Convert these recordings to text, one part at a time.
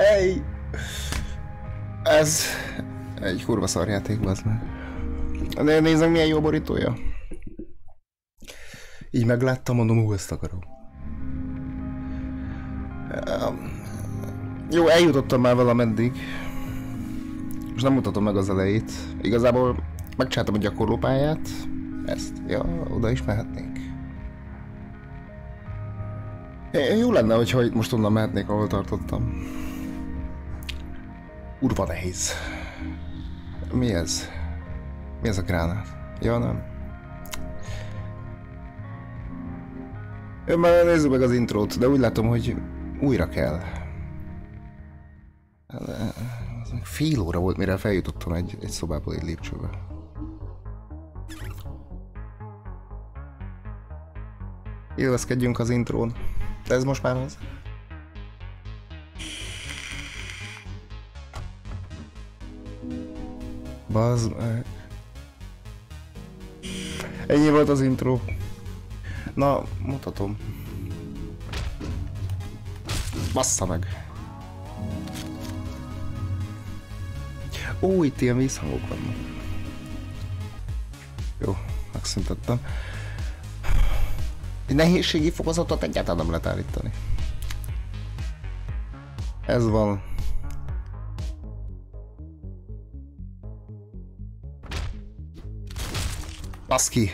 Hey! Ez egy kurva szarjáték, az meg. De nézzük milyen jó borítója. Így megláttam, mondom, hú, ezt akarom. Jó, eljutottam már valameddig. Most nem mutatom meg az elejét. Igazából megcsináltam a gyakorlópályát. Ezt, ja, oda is mehetnénk. Jó lenne, hogyha itt most onnan mehetnék, ahol tartottam. Urva nehéz. Mi ez? Mi ez a gránát? Ja, nem. Én már nézzük meg az intrót, de úgy látom, hogy újra kell. Fél óra volt, mire feljutottam egy, egy szobából egy lépcsőbe. Élvezkedjünk az intrón. De ez most már az. Bazd meg. Ennyi volt az intro. Na, mutatom. Bassza meg. Ó, itt ilyen vízhangok vannak. Jó, megszüntettem. Egy nehézségi fokozatot egyáltalán nem lehet állítani. Ez van. Baszki!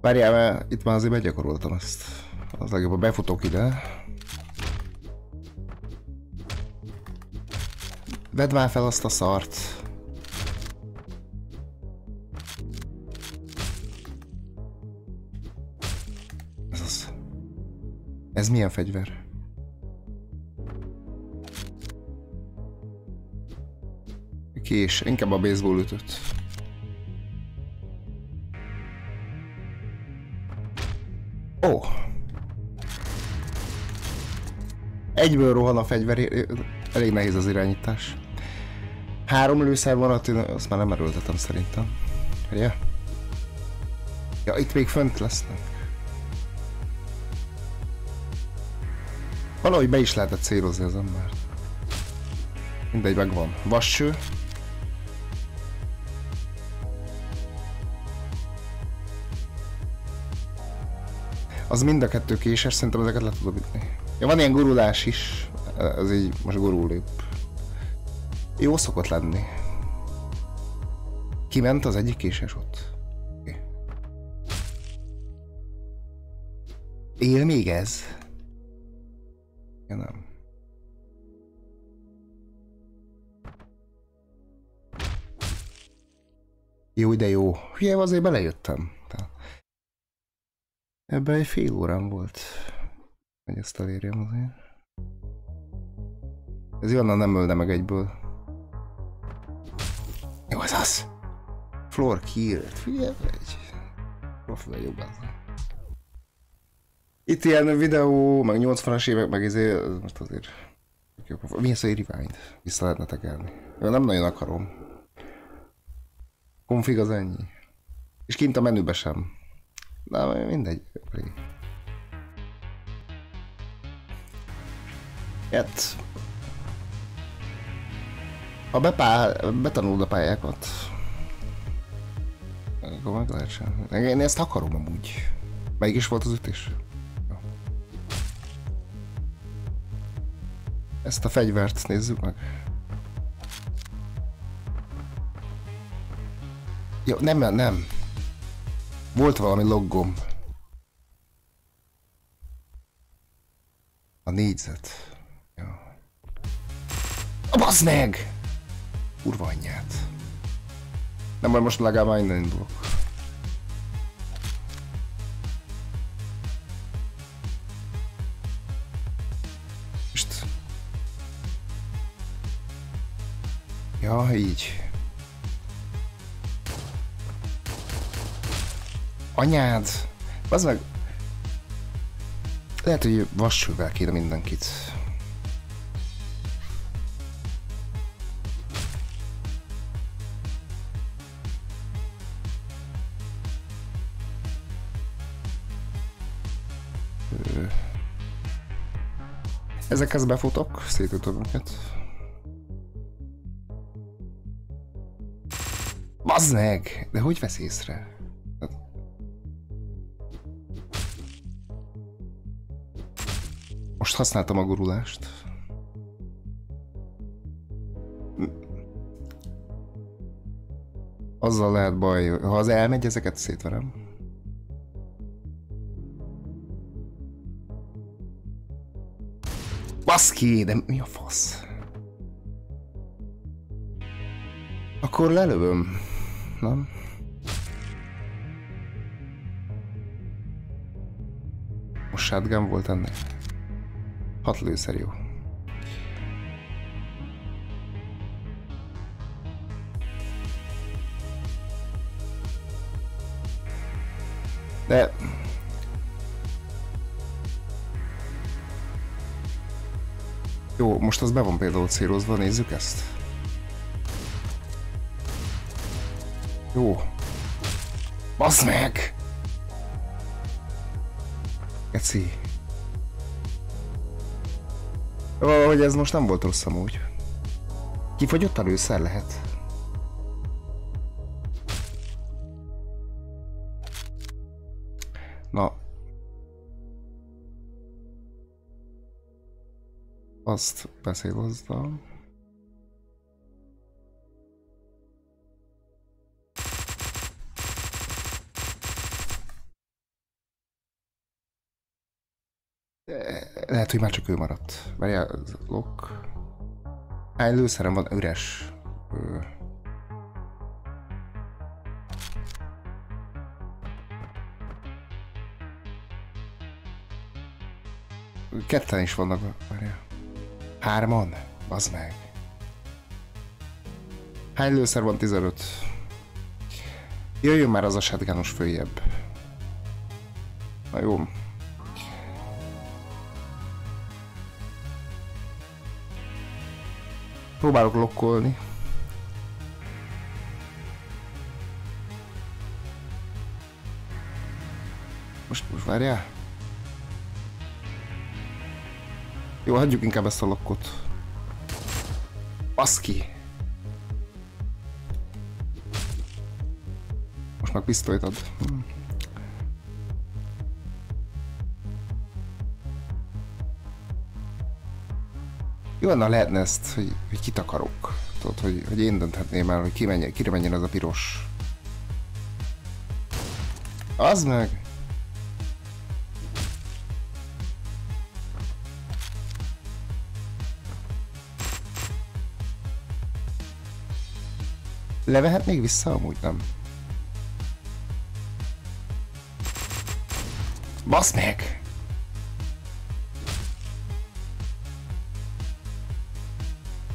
Várjál, mert itt már azért begyakoroltam ezt. Az legjobb, befutok ide. Vedd már fel azt a szart. Ez az. Ez milyen fegyver? Kés, inkább a baseball ütött. Ó! Oh. Egyből rohan a fegyver, elég nehéz az irányítás. Három lőszer van, azt már nem erőltetem szerintem. Ugye? Ja, itt még fönt lesznek. Valahogy be is lehetett célozni az embert. Mindegy, megvan. Vasső. Az mind a kettő késes, szerintem ezeket le tudom ütni. Ja, van ilyen gurulás is. Ez így most gurul lép. Jó szokott lenni. Kiment az egyik késes ott. Él még ez? Ja, nem. Jó, de jó. Hülye, azért belejöttem. Ebben egy fél órám volt, hogy ezt elérjem azért. Ez jönne nem ölne meg egyből. Jó, az az. Floor kill. Figyelj, egy. Profi vagyok benne. Itt ilyen videó, meg 80-as évek, meg izé, most azért... Mi ez a rewind? Vissza lehetne tekerni. Jó, nem nagyon akarom. Config az ennyi. És kint a menübe sem. De mindegy. Hát, ha bepá... betanulod a pályákat, akkor meg lehet sem. Én ezt akarom amúgy. Melyik is volt az ütés? Jó. Ezt a fegyvert nézzük meg. Jó, nem, nem. Volt valami loggom. A négyzet. Jó. A meg! Kurva anyját. Nem, majd most legalább már innen indulok. Most... Ja, így. Anyád! Az meg... Lehet, hogy vassővel kéne mindenkit. Ezekhez befutok, szétütöm őket. Bazd meg! De hogy vesz észre? Most használtam a gurulást. Azzal lehet baj, ha az elmegy, ezeket szétverem. Baszki, de mi a fasz? Akkor lelövöm. Nem? Most shotgun volt ennek. Hat lőszer jó. De... Jó, most az be van például célozva, nézzük ezt. Jó. Basz meg! Geci. Valahogy ez most nem volt rossz amúgy. Kifogyott a lőszer lehet. Na. Azt beszéloztam. Lehet, hogy már csak ő maradt. Várjál, lock. Hány lőszerem van üres? Ö... Ketten is vannak. Várjál. Hárman? Az meg. Hány lőszer van? 15. Jöjjön már az a shotgunos följebb. Na jó. Próbálok lokkolni. Most, most várjál. Jó, hagyjuk inkább ezt a lokkot. Baszki! Most meg pisztolyt ad. Hm. Jó lenne, lehetne ezt, hogy, hogy kitakarok. Tudod, hogy, hogy én dönthetném el, hogy ki menjen, kire menjen az a piros. Az meg! Levehet még vissza? Amúgy nem. Basz meg!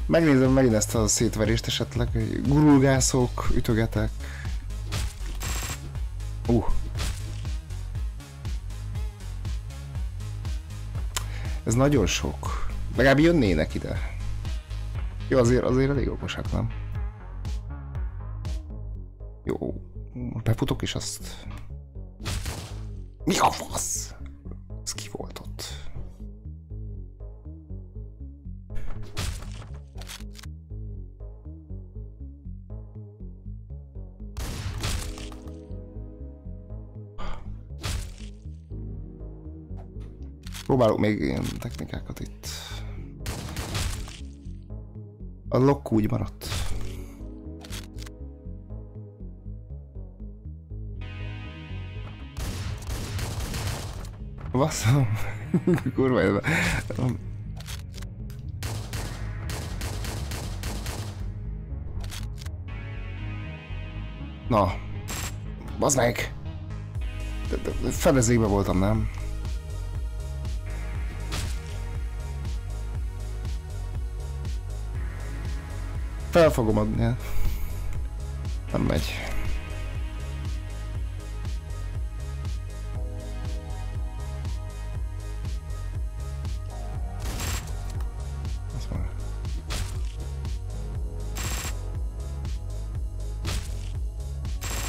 Megnézem megint ezt a szétverést esetleg, hogy gurulgászok, ütögetek. Uh. Ez nagyon sok. Legalább jönnének ide. Jó, azért, azért elég okosak, nem? Jó. Befutok is azt. Mi a fasz? Próbálok még ilyen technikákat itt. A lock úgy maradt. Basszom. Kurva ez Na. Bazd meg! Fedezékbe voltam, nem? Fel fogom adni. Nem megy.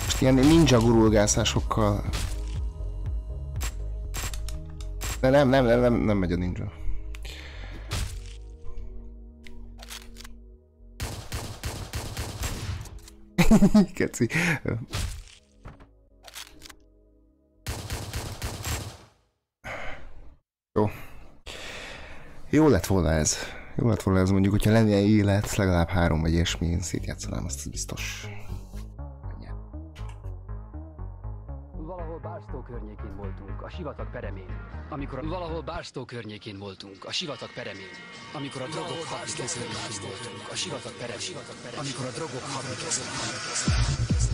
Most ilyen ninja gurulgászásokkal. De nem, nem, nem, nem, nem megy a ninja. Keci. Jó. Jó lett volna ez. Jó lett volna ez mondjuk, hogyha lenne élet, legalább három vagy ilyesmi, szétjátszanám, azt az biztos. Környékén voltunk, a sivatag peremén. Amikor a... Valahol Bárstó környékén voltunk, a sivatag peremén. Amikor a drogok habbi környékén voltunk, a sivatag peremén. Amikor a drogok habbi